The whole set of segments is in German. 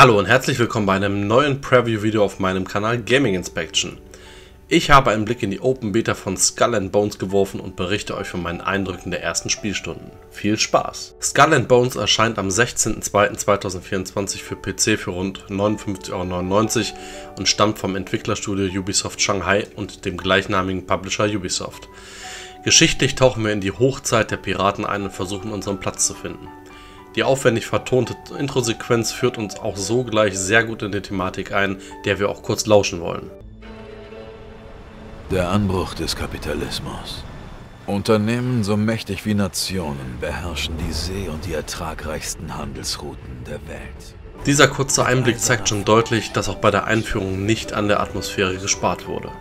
Hallo und herzlich willkommen bei einem neuen Preview-Video auf meinem Kanal Gaming Inspection. Ich habe einen Blick in die Open Beta von Skull and Bones geworfen und berichte euch von meinen Eindrücken der ersten Spielstunden. Viel Spaß! Skull and Bones erscheint am 16.02.2024 für PC für rund 59,99 Euro und stammt vom Entwicklerstudio Ubisoft Shanghai und dem gleichnamigen Publisher Ubisoft. Geschichtlich tauchen wir in die Hochzeit der Piraten ein und versuchen unseren Platz zu finden. Die aufwendig vertonte Intro-Sequenz führt uns auch so gleich sehr gut in die Thematik ein, der wir auch kurz lauschen wollen. Der Anbruch des Kapitalismus. Unternehmen so mächtig wie Nationen beherrschen die See- und die ertragreichsten Handelsrouten der Welt. Dieser kurze Einblick zeigt schon deutlich, dass auch bei der Einführung nicht an der Atmosphäre gespart wurde.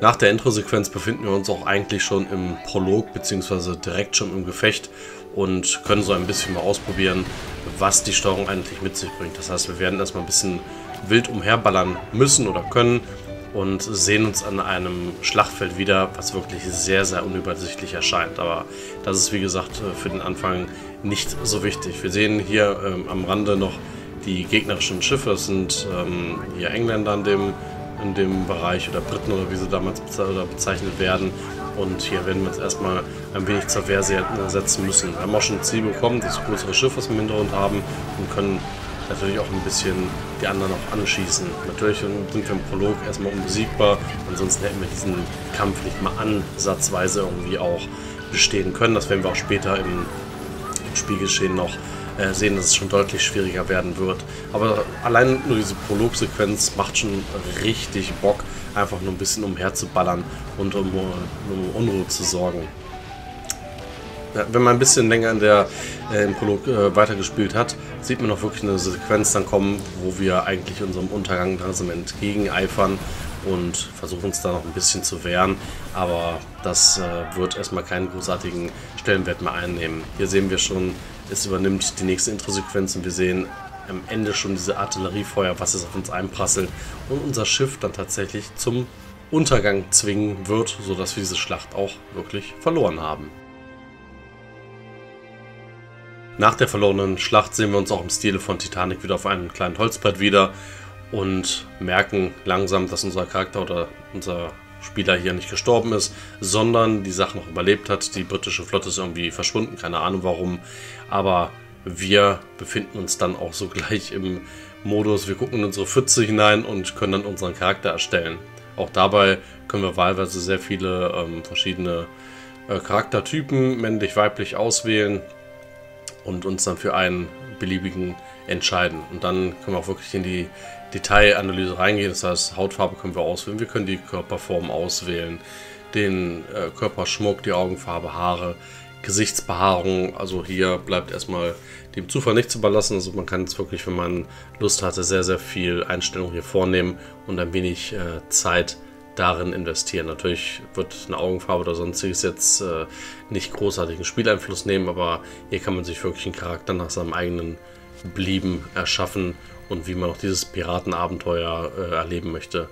Nach der Intro-Sequenz befinden wir uns auch eigentlich schon im Prolog bzw. direkt schon im Gefecht und können so ein bisschen mal ausprobieren, was die Steuerung eigentlich mit sich bringt. Das heißt, wir werden erstmal ein bisschen wild umherballern müssen oder können und sehen uns an einem Schlachtfeld wieder, was wirklich sehr, sehr unübersichtlich erscheint. Aber das ist, wie gesagt, für den Anfang nicht so wichtig. Wir sehen hier ähm, am Rande noch die gegnerischen Schiffe. Das sind ähm, hier Engländer an dem in dem Bereich oder Briten oder wie sie damals bezeichnet werden. Und hier werden wir uns erstmal ein wenig zur Wehr setzen müssen. Wir haben auch schon ein Ziel bekommen, das größere Schiff, was wir im Hintergrund haben und können natürlich auch ein bisschen die anderen noch anschießen. Natürlich sind wir im Prolog erstmal unbesiegbar, ansonsten hätten wir diesen Kampf nicht mal ansatzweise irgendwie auch bestehen können. Das werden wir auch später im Spielgeschehen noch äh, sehen, dass es schon deutlich schwieriger werden wird. Aber allein nur diese Prologsequenz macht schon richtig Bock, einfach nur ein bisschen umherzuballern und um, um Unruhe zu sorgen. Wenn man ein bisschen länger in der, äh, im Prolog äh, weitergespielt hat, sieht man noch wirklich eine Sequenz dann kommen, wo wir eigentlich unserem Untergang langsam entgegeneifern und versuchen uns da noch ein bisschen zu wehren. Aber das äh, wird erstmal keinen großartigen Stellenwert mehr einnehmen. Hier sehen wir schon es übernimmt die nächste Intro-Sequenz und wir sehen am Ende schon diese Artilleriefeuer, was es auf uns einprasselt und unser Schiff dann tatsächlich zum Untergang zwingen wird, sodass wir diese Schlacht auch wirklich verloren haben. Nach der verlorenen Schlacht sehen wir uns auch im Stile von Titanic wieder auf einem kleinen Holzbrett wieder und merken langsam, dass unser Charakter oder unser Spieler hier nicht gestorben ist, sondern die Sache noch überlebt hat. Die britische Flotte ist irgendwie verschwunden, keine Ahnung warum. Aber wir befinden uns dann auch so gleich im Modus, wir gucken in unsere Pfütze hinein und können dann unseren Charakter erstellen. Auch dabei können wir wahlweise sehr viele ähm, verschiedene äh, Charaktertypen, männlich, weiblich, auswählen und uns dann für einen beliebigen entscheiden. Und dann können wir auch wirklich in die Detailanalyse reingehen. Das heißt, Hautfarbe können wir auswählen, wir können die Körperform auswählen, den äh, Körperschmuck, die Augenfarbe, Haare, Gesichtsbehaarung. Also hier bleibt erstmal dem Zufall nicht zu überlassen. Also man kann jetzt wirklich, wenn man Lust hatte, sehr, sehr viel Einstellung hier vornehmen und ein wenig äh, Zeit darin investieren. Natürlich wird eine Augenfarbe oder sonstiges jetzt äh, nicht großartigen Spieleinfluss nehmen, aber hier kann man sich wirklich einen Charakter nach seinem eigenen Belieben erschaffen und wie man auch dieses Piratenabenteuer äh, erleben möchte.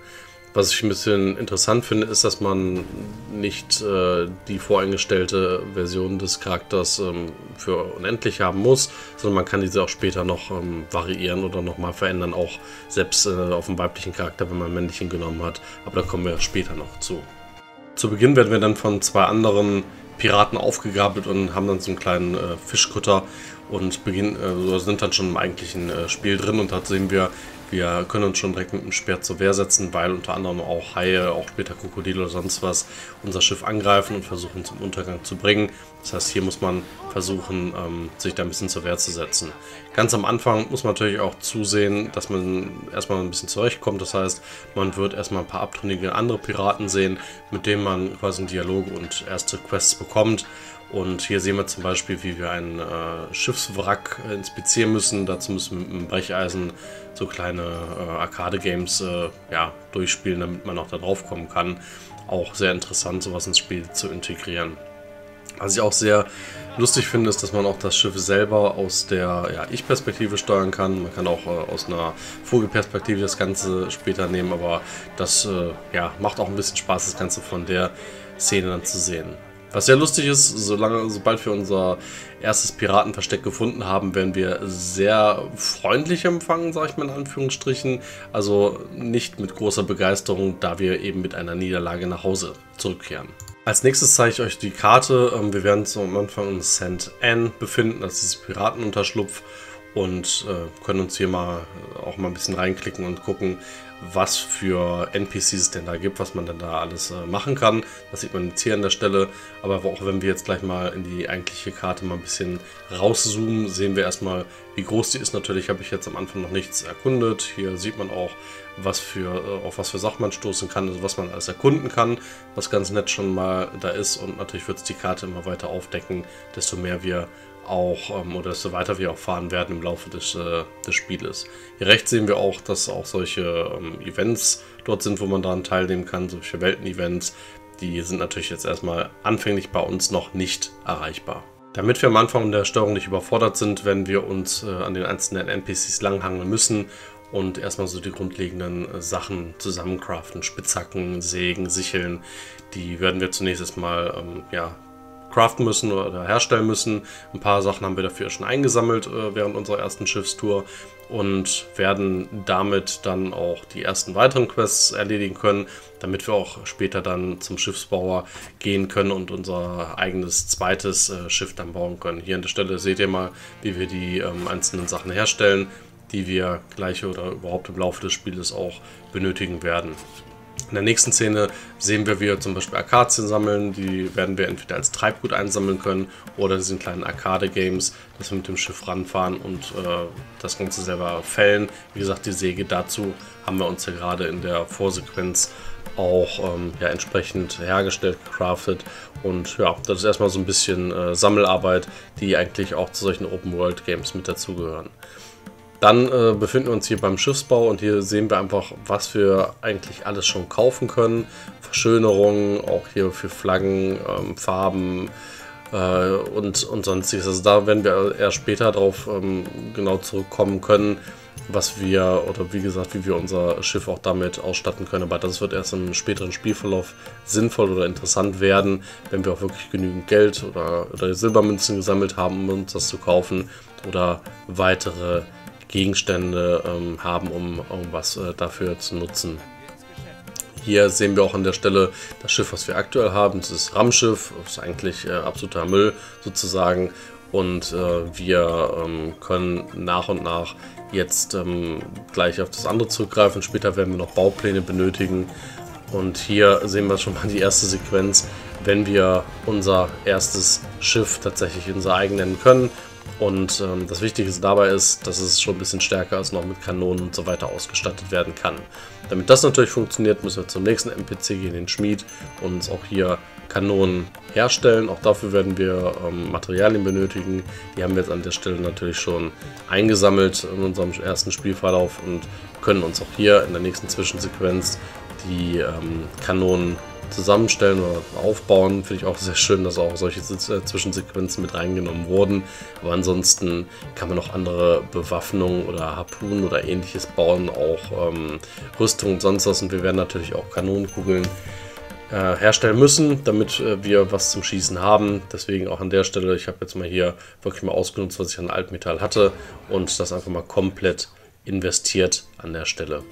Was ich ein bisschen interessant finde, ist, dass man nicht äh, die voreingestellte Version des Charakters ähm, für unendlich haben muss, sondern man kann diese auch später noch ähm, variieren oder nochmal verändern, auch selbst äh, auf dem weiblichen Charakter, wenn man männlichen genommen hat. Aber da kommen wir später noch zu. Zu Beginn werden wir dann von zwei anderen Piraten aufgegabelt und haben dann so einen kleinen äh, Fischkutter und beginn, äh, sind dann schon im eigentlichen äh, Spiel drin. Und da sehen wir, wir können uns schon direkt mit dem Speer zur Wehr setzen, weil unter anderem auch Haie, auch später Krokodile oder sonst was unser Schiff angreifen und versuchen zum Untergang zu bringen. Das heißt, hier muss man versuchen, ähm, sich da ein bisschen zur Wehr zu setzen. Ganz am Anfang muss man natürlich auch zusehen, dass man erstmal ein bisschen zurechtkommt. Das heißt, man wird erstmal ein paar abtrünnige andere Piraten sehen, mit denen man quasi einen Dialog und erste Quests bekommt. Und hier sehen wir zum Beispiel, wie wir ein äh, Schiffswrack inspizieren müssen. Dazu müssen wir mit einem Brecheisen so kleine äh, Arcade-Games äh, ja, durchspielen, damit man auch da drauf kommen kann. Auch sehr interessant, sowas ins Spiel zu integrieren. Was ich auch sehr lustig finde, ist, dass man auch das Schiff selber aus der ja, Ich-Perspektive steuern kann. Man kann auch äh, aus einer Vogelperspektive das Ganze später nehmen, aber das äh, ja, macht auch ein bisschen Spaß, das Ganze von der Szene dann zu sehen. Was sehr lustig ist, solange, sobald wir unser erstes Piratenversteck gefunden haben, werden wir sehr freundlich empfangen, sage ich mal in Anführungsstrichen. Also nicht mit großer Begeisterung, da wir eben mit einer Niederlage nach Hause zurückkehren. Als nächstes zeige ich euch die Karte. Ähm, wir werden uns am Anfang in St. Anne befinden, das ist Piratenunterschlupf und äh, können uns hier mal auch mal ein bisschen reinklicken und gucken, was für NPCs es denn da gibt, was man denn da alles äh, machen kann. Das sieht man jetzt hier an der Stelle. Aber auch wenn wir jetzt gleich mal in die eigentliche Karte mal ein bisschen rauszoomen, sehen wir erstmal, wie groß die ist. Natürlich habe ich jetzt am Anfang noch nichts erkundet. Hier sieht man auch, was für, äh, auf was für Sachen man stoßen kann, also was man alles erkunden kann, was ganz nett schon mal da ist. Und natürlich wird es die Karte immer weiter aufdecken, desto mehr wir auch, ähm, oder desto weiter wir auch fahren werden im Laufe des, äh, des Spieles. Hier rechts sehen wir auch, dass auch solche ähm, Events dort sind, wo man daran teilnehmen kann, solche Welten-Events. Die sind natürlich jetzt erstmal anfänglich bei uns noch nicht erreichbar. Damit wir am Anfang der Steuerung nicht überfordert sind, werden wir uns äh, an den einzelnen NPCs langhangeln müssen und erstmal so die grundlegenden äh, Sachen zusammencraften. Spitzhacken, Sägen, Sicheln, die werden wir zunächst erstmal ähm, ja, craften müssen oder herstellen müssen. Ein paar Sachen haben wir dafür schon eingesammelt äh, während unserer ersten Schiffstour und werden damit dann auch die ersten weiteren Quests erledigen können, damit wir auch später dann zum Schiffsbauer gehen können und unser eigenes zweites äh, Schiff dann bauen können. Hier an der Stelle seht ihr mal, wie wir die ähm, einzelnen Sachen herstellen, die wir gleich oder überhaupt im Laufe des Spieles auch benötigen werden. In der nächsten Szene sehen wir, wie wir zum Beispiel Akazien sammeln. Die werden wir entweder als Treibgut einsammeln können oder in diesen kleinen Arcade-Games, dass wir mit dem Schiff ranfahren und äh, das Ganze selber fällen. Wie gesagt, die Säge dazu haben wir uns ja gerade in der Vorsequenz auch ähm, ja, entsprechend hergestellt, gecraftet. Und ja, das ist erstmal so ein bisschen äh, Sammelarbeit, die eigentlich auch zu solchen Open-World-Games mit dazugehören. Dann äh, befinden wir uns hier beim Schiffsbau und hier sehen wir einfach, was wir eigentlich alles schon kaufen können. Verschönerungen, auch hier für Flaggen, ähm, Farben äh, und, und sonstiges. Also da werden wir eher später darauf ähm, genau zurückkommen können, was wir oder wie gesagt, wie wir unser Schiff auch damit ausstatten können. Aber das wird erst im späteren Spielverlauf sinnvoll oder interessant werden, wenn wir auch wirklich genügend Geld oder, oder Silbermünzen gesammelt haben, um uns das zu kaufen oder weitere Gegenstände ähm, haben, um irgendwas äh, dafür zu nutzen. Hier sehen wir auch an der Stelle das Schiff, was wir aktuell haben. Das ist Rammschiff, das ist eigentlich äh, absoluter Müll sozusagen. Und äh, wir ähm, können nach und nach jetzt ähm, gleich auf das andere zurückgreifen. Später werden wir noch Baupläne benötigen. Und hier sehen wir schon mal die erste Sequenz, wenn wir unser erstes Schiff tatsächlich unser eigen nennen können und ähm, das Wichtigste dabei ist, dass es schon ein bisschen stärker ist, noch mit Kanonen und so weiter ausgestattet werden kann. Damit das natürlich funktioniert, müssen wir zum nächsten NPC gehen, den Schmied, und uns auch hier Kanonen herstellen. Auch dafür werden wir ähm, Materialien benötigen. Die haben wir jetzt an der Stelle natürlich schon eingesammelt in unserem ersten Spielverlauf und können uns auch hier in der nächsten Zwischensequenz die ähm, Kanonen zusammenstellen oder aufbauen. Finde ich auch sehr schön, dass auch solche äh, Zwischensequenzen mit reingenommen wurden. Aber ansonsten kann man noch andere Bewaffnungen oder Harpunen oder ähnliches bauen, auch ähm, Rüstung und sonst was. Und wir werden natürlich auch Kanonenkugeln äh, herstellen müssen, damit äh, wir was zum Schießen haben. Deswegen auch an der Stelle, ich habe jetzt mal hier wirklich mal ausgenutzt, was ich an Altmetall hatte und das einfach mal komplett investiert an der Stelle.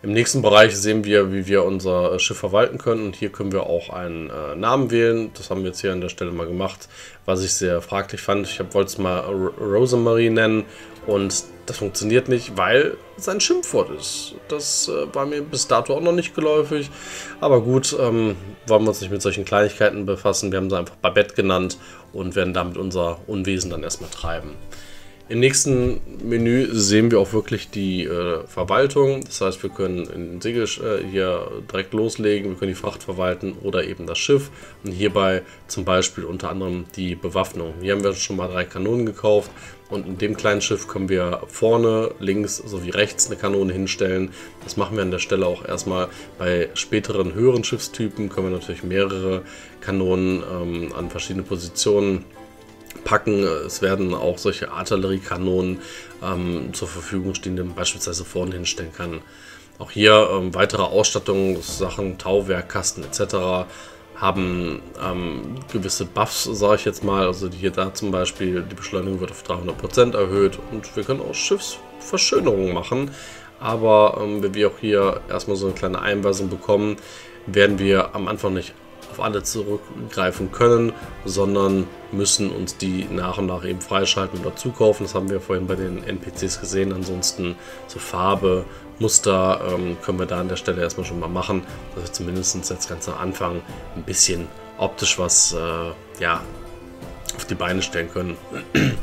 Im nächsten Bereich sehen wir, wie wir unser äh, Schiff verwalten können. Und hier können wir auch einen äh, Namen wählen. Das haben wir jetzt hier an der Stelle mal gemacht, was ich sehr fraglich fand. Ich wollte es mal Rosemary nennen und das funktioniert nicht, weil es ein Schimpfwort ist. Das äh, war mir bis dato auch noch nicht geläufig. Aber gut, ähm, wollen wir uns nicht mit solchen Kleinigkeiten befassen. Wir haben sie einfach Babette genannt und werden damit unser Unwesen dann erstmal treiben. Im nächsten Menü sehen wir auch wirklich die äh, Verwaltung. Das heißt, wir können in Segel äh, hier direkt loslegen, wir können die Fracht verwalten oder eben das Schiff. Und hierbei zum Beispiel unter anderem die Bewaffnung. Hier haben wir schon mal drei Kanonen gekauft und in dem kleinen Schiff können wir vorne, links sowie rechts eine Kanone hinstellen. Das machen wir an der Stelle auch erstmal. Bei späteren höheren Schiffstypen können wir natürlich mehrere Kanonen ähm, an verschiedene Positionen packen. Es werden auch solche Artilleriekanonen ähm, zur Verfügung stehen, die man beispielsweise vorne hinstellen kann. Auch hier ähm, weitere Ausstattungssachen, Tauwerk, Kasten etc. haben ähm, gewisse Buffs, sage ich jetzt mal. Also hier da zum Beispiel, die Beschleunigung wird auf 300% erhöht und wir können auch Schiffsverschönerungen machen. Aber ähm, wenn wir auch hier erstmal so eine kleine Einweisung bekommen, werden wir am Anfang nicht auf alle zurückgreifen können, sondern müssen uns die nach und nach eben freischalten und dazu kaufen. Das haben wir vorhin bei den NPCs gesehen. Ansonsten so Farbe, Muster ähm, können wir da an der Stelle erstmal schon mal machen, dass wir zumindest jetzt ganz am Anfang ein bisschen optisch was äh, ja, auf die Beine stellen können.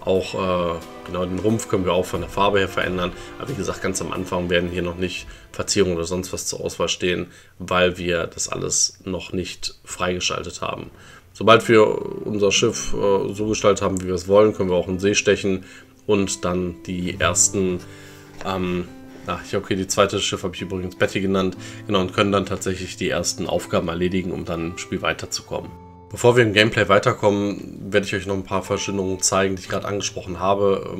Auch äh, genau den Rumpf können wir auch von der Farbe her verändern. Aber wie gesagt, ganz am Anfang werden hier noch nicht Verzierungen oder sonst was zur Auswahl stehen, weil wir das alles noch nicht freigeschaltet haben. Sobald wir unser Schiff äh, so gestaltet haben, wie wir es wollen, können wir auch in See stechen und dann die ersten, ähm, ach, okay, die zweite Schiff habe ich übrigens Betty genannt, genau, und können dann tatsächlich die ersten Aufgaben erledigen, um dann im Spiel weiterzukommen. Bevor wir im Gameplay weiterkommen, werde ich euch noch ein paar Verschiedenen zeigen, die ich gerade angesprochen habe.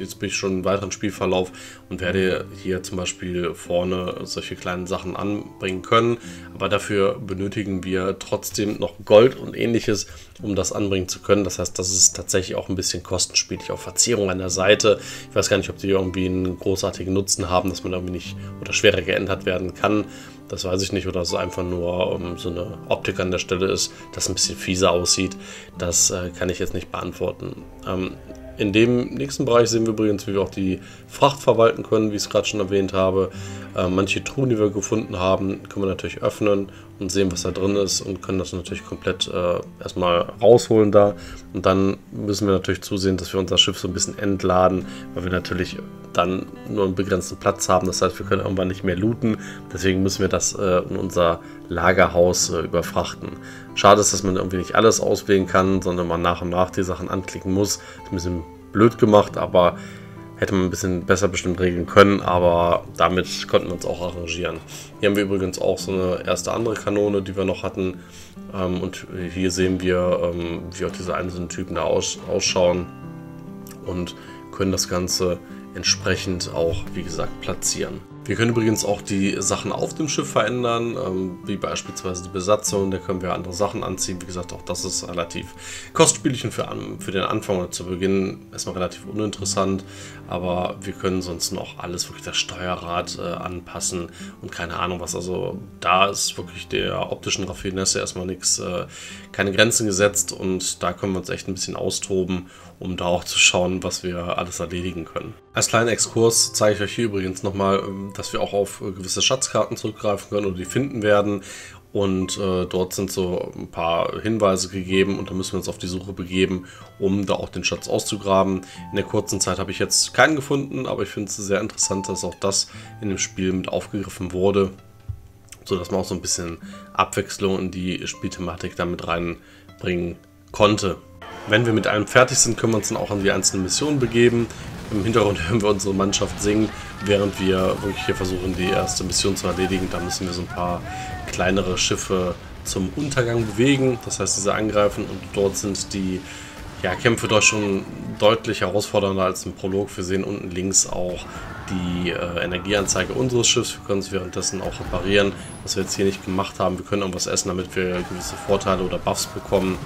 Ähm, jetzt bin ich schon im weiteren Spielverlauf und werde hier zum Beispiel vorne solche kleinen Sachen anbringen können. Aber dafür benötigen wir trotzdem noch Gold und ähnliches, um das anbringen zu können. Das heißt, das ist tatsächlich auch ein bisschen kostenspielig. Auch Verzierung an der Seite. Ich weiß gar nicht, ob die irgendwie einen großartigen Nutzen haben, dass man irgendwie nicht oder schwerer geändert werden kann. Das weiß ich nicht. Oder es einfach nur um, so eine Optik an der Stelle ist, das ein bisschen fieser aussieht. Das äh, kann ich jetzt nicht beantworten. Ähm, in dem nächsten Bereich sehen wir übrigens, wie wir auch die Fracht verwalten können, wie ich es gerade schon erwähnt habe. Äh, manche Truhen, die wir gefunden haben, können wir natürlich öffnen und sehen, was da drin ist und können das natürlich komplett äh, erstmal rausholen da. Und dann müssen wir natürlich zusehen, dass wir unser Schiff so ein bisschen entladen, weil wir natürlich dann nur einen begrenzten Platz haben. Das heißt, wir können irgendwann nicht mehr looten. Deswegen müssen wir das äh, in unser Lagerhaus äh, überfrachten. Schade ist, dass man irgendwie nicht alles auswählen kann, sondern man nach und nach die Sachen anklicken muss. Ist ein bisschen blöd gemacht, aber hätte man ein bisschen besser bestimmt regeln können, aber damit konnten wir uns auch arrangieren. Hier haben wir übrigens auch so eine erste andere Kanone, die wir noch hatten. Ähm, und hier sehen wir, ähm, wie auch diese einzelnen Typen da aus, ausschauen und können das Ganze entsprechend auch, wie gesagt, platzieren. Wir können übrigens auch die Sachen auf dem Schiff verändern, ähm, wie beispielsweise die Besatzung, da können wir andere Sachen anziehen. Wie gesagt, auch das ist relativ kostspielig und für, für den Anfang oder zu Beginn erstmal relativ uninteressant, aber wir können sonst noch alles, wirklich das Steuerrad äh, anpassen und keine Ahnung was. Also da ist wirklich der optischen Raffinesse erstmal nichts, äh, keine Grenzen gesetzt und da können wir uns echt ein bisschen austoben, um da auch zu schauen, was wir alles erledigen können. Als kleinen Exkurs zeige ich euch hier übrigens nochmal, ähm, dass wir auch auf äh, gewisse Schatzkarten zurückgreifen können oder die finden werden. Und äh, dort sind so ein paar Hinweise gegeben und da müssen wir uns auf die Suche begeben, um da auch den Schatz auszugraben. In der kurzen Zeit habe ich jetzt keinen gefunden, aber ich finde es sehr interessant, dass auch das in dem Spiel mit aufgegriffen wurde, sodass man auch so ein bisschen Abwechslung in die Spielthematik damit reinbringen konnte. Wenn wir mit allem fertig sind, können wir uns dann auch an die einzelnen Missionen begeben. Im Hintergrund hören wir unsere Mannschaft singen, während wir wirklich hier versuchen, die erste Mission zu erledigen. Da müssen wir so ein paar kleinere Schiffe zum Untergang bewegen, das heißt, diese angreifen und dort sind die ja, Kämpfe doch schon deutlich herausfordernder als im Prolog. Wir sehen unten links auch die äh, Energieanzeige unseres Schiffs. Wir können es währenddessen auch reparieren, was wir jetzt hier nicht gemacht haben. Wir können irgendwas essen, damit wir gewisse Vorteile oder Buffs bekommen.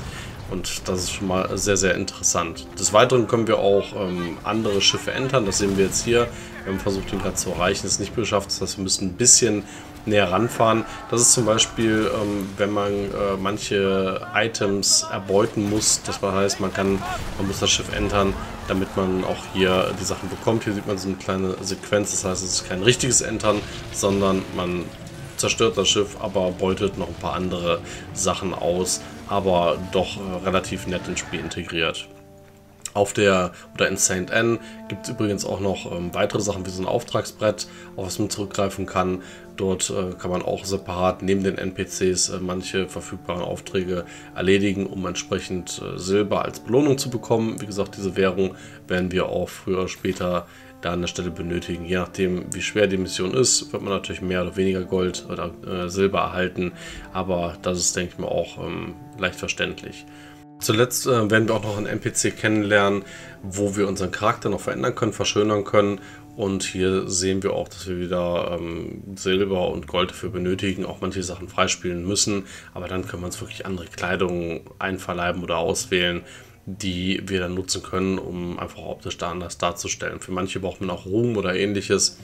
Und das ist schon mal sehr, sehr interessant. Des Weiteren können wir auch ähm, andere Schiffe entern. Das sehen wir jetzt hier. Wir haben versucht, ihn gerade zu erreichen. Ist nicht geschafft. Das heißt, wir müssen ein bisschen näher ranfahren. Das ist zum Beispiel, ähm, wenn man äh, manche Items erbeuten muss. Das heißt, man kann, man muss das Schiff entern, damit man auch hier die Sachen bekommt. Hier sieht man so eine kleine Sequenz. Das heißt, es ist kein richtiges Entern, sondern man zerstört das Schiff, aber beutet noch ein paar andere Sachen aus, aber doch äh, relativ nett ins Spiel integriert. Auf der oder in St. Anne gibt es übrigens auch noch ähm, weitere Sachen wie so ein Auftragsbrett, auf was man zurückgreifen kann. Dort äh, kann man auch separat neben den NPCs äh, manche verfügbaren Aufträge erledigen, um entsprechend äh, Silber als Belohnung zu bekommen. Wie gesagt, diese Währung werden wir auch früher oder später da an der Stelle benötigen. Je nachdem, wie schwer die Mission ist, wird man natürlich mehr oder weniger Gold oder äh, Silber erhalten, aber das ist, denke ich mal, auch ähm, leicht verständlich. Zuletzt äh, werden wir auch noch einen NPC kennenlernen, wo wir unseren Charakter noch verändern können, verschönern können. Und hier sehen wir auch, dass wir wieder ähm, Silber und Gold dafür benötigen, auch manche Sachen freispielen müssen. Aber dann können wir uns wirklich andere Kleidung einverleiben oder auswählen, die wir dann nutzen können, um einfach optisch da anders darzustellen. Für manche braucht man auch Ruhm oder ähnliches.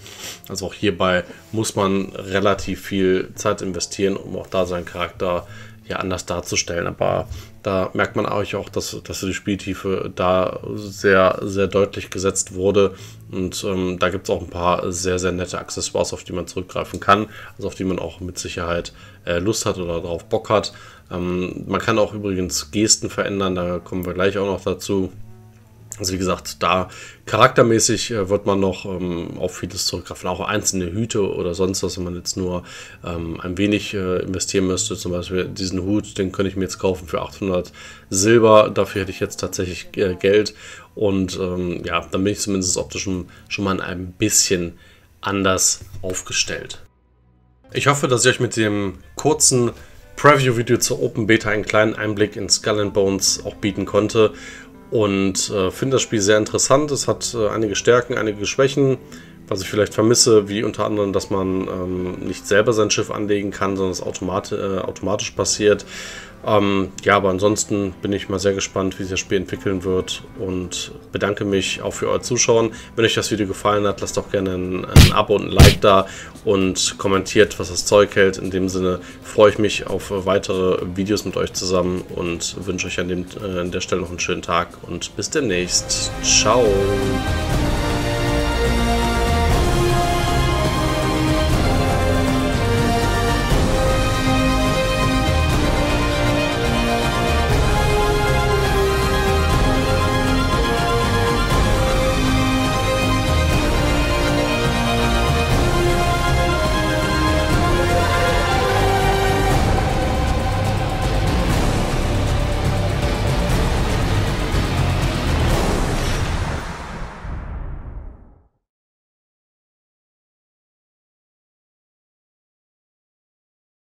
Also auch hierbei muss man relativ viel Zeit investieren, um auch da seinen Charakter ja anders darzustellen. Aber da merkt man euch auch, dass, dass die Spieltiefe da sehr, sehr deutlich gesetzt wurde. Und ähm, da gibt es auch ein paar sehr, sehr nette Accessoires, auf die man zurückgreifen kann. Also auf die man auch mit Sicherheit äh, Lust hat oder darauf Bock hat. Ähm, man kann auch übrigens Gesten verändern, da kommen wir gleich auch noch dazu. Also wie gesagt, da charaktermäßig äh, wird man noch ähm, auf vieles zurückgreifen, auch einzelne Hüte oder sonst was, wenn man jetzt nur ähm, ein wenig äh, investieren müsste. Zum Beispiel diesen Hut, den könnte ich mir jetzt kaufen für 800 Silber. Dafür hätte ich jetzt tatsächlich äh, Geld. Und ähm, ja, dann bin ich zumindest optisch schon, schon mal ein bisschen anders aufgestellt. Ich hoffe, dass ich euch mit dem kurzen Preview-Video zur Open Beta einen kleinen Einblick in Skull and Bones auch bieten konnte und äh, finde das Spiel sehr interessant. Es hat äh, einige Stärken, einige Schwächen, was ich vielleicht vermisse, wie unter anderem, dass man ähm, nicht selber sein Schiff anlegen kann, sondern es automat äh, automatisch passiert. Ähm, ja, aber ansonsten bin ich mal sehr gespannt, wie sich das Spiel entwickeln wird und bedanke mich auch für euer Zuschauen. Wenn euch das Video gefallen hat, lasst doch gerne ein, ein Abo und ein Like da und kommentiert, was das Zeug hält. In dem Sinne freue ich mich auf weitere Videos mit euch zusammen und wünsche euch an, dem, äh, an der Stelle noch einen schönen Tag und bis demnächst. Ciao!